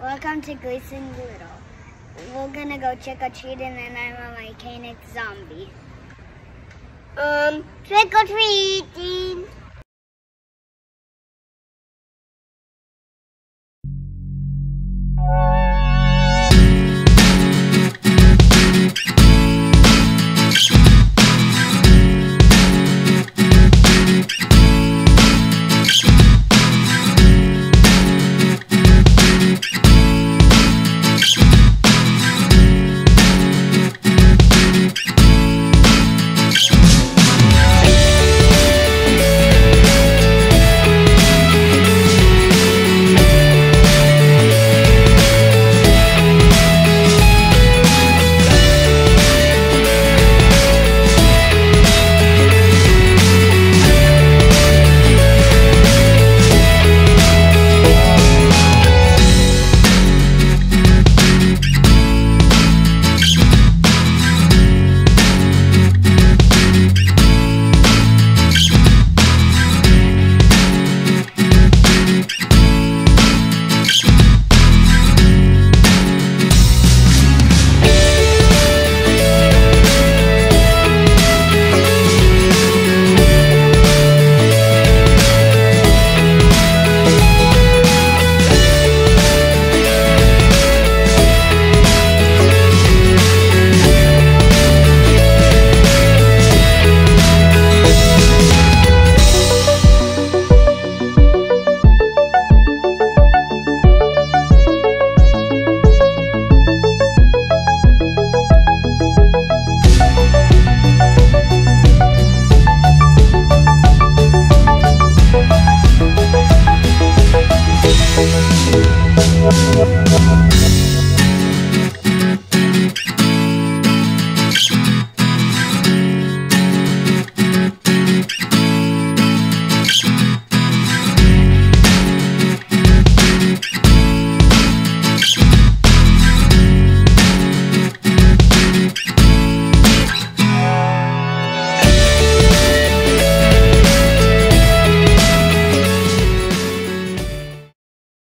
Welcome to Grease and Glitter. We're gonna go trick or treat and then I'm a mechanic zombie. Um, trick or treating! Thank you.